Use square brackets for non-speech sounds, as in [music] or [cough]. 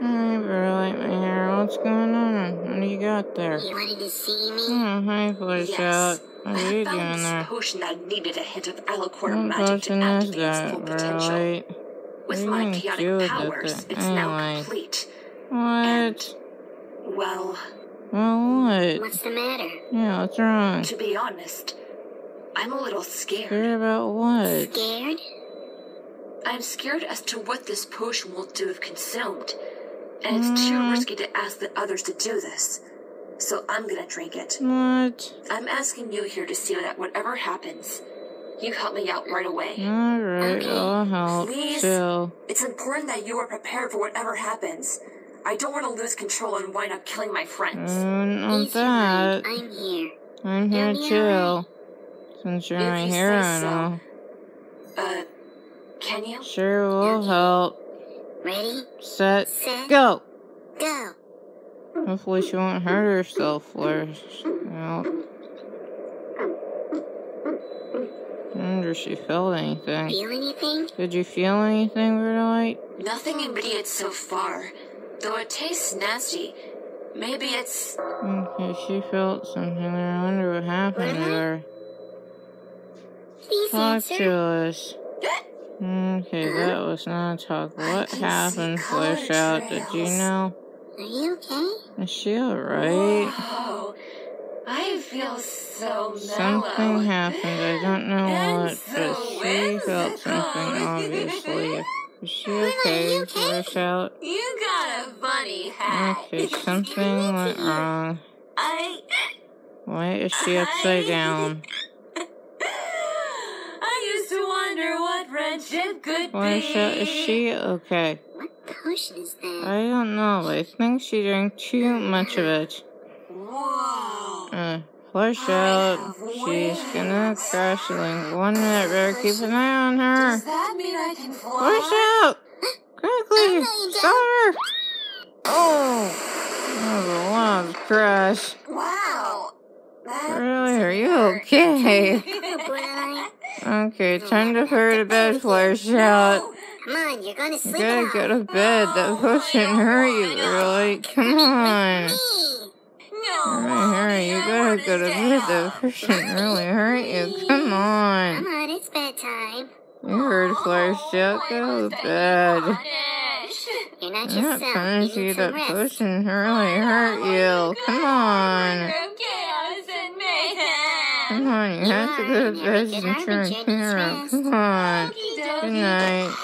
Hi, Brutalight, my hair. What's going on? What do you got there? You wanted to see me? Oh, hi, Flash Yes. Out. What are you doing this there? potion that needed a hint of Alicorn What magic to activate its full potential. Brutalight? With What are you my chaotic powers, it's now complete. What? Well, Well, what? What's the matter? Yeah, what's wrong? to be honest, I'm a little Scared scared. about what? Scared? I'm scared as to what this potion will do if consumed. And it's too Mm. risky to ask the others to do this. So I'm gonna drink it. What? I'm asking you here to see that whatever happens, you help me out right away. Alright, Okay. I'll help. Please. Chill. It's important that you are prepared for whatever happens. I don't want to lose control and wind up killing my friends. Mm, not Ease your mind. that. I'm here. I'm here chill. Since you're my you hero say so. now. Uh, can you? Sure will help. Ready? Set, Set. go! Go. Hopefully she won't hurt herself, Flash. Well, I wonder if she felt anything. Feel anything? Did you feel anything, Brutalight? Nothing immediate so far. Though it tastes nasty. Maybe it's. Okay, she felt something there. I wonder what happened to her. Please Talk to us. Okay, that was not a talk. What happened, see color Flash Out? Did you know? Are you okay? Is she alright? Whoa. I feel so mellow. Something happened. I don't know And what, but so she felt something, obviously. Is she Mama, okay, you okay? Flash Out? You got a funny hat. Okay, something went wrong. I. Why is she upside down? I used to wonder what friendship could Flash Out, is be. she okay? What potion is that? I don't know, I think she drank too much of it. Whoa. Uh, flush out. She's gonna crash in one minute. Better keep an eye on her. Does that mean I can fly? Flush out! [laughs] Quickly! you Stop her! Oh! That was a loud crash. Wow. That Really? Are you okay? [laughs] Okay, time to hurry to bed, Flush out. Come on, you're gonna You sleep gotta go to bed. That potion hurt you, really. Come on. Hurry, hurry, you gotta go to bed. That potion really hurt you. Come on. Come on, it's bedtime. You heard oh, Flash out. Go to bed. You're not yourself. trying to You need see that some rest. potion really hurt you. Come on. Chaos and mayhem. Come on, you have to go to in bed every good since heart you're and in journey's camera. rest. Come on. Good night.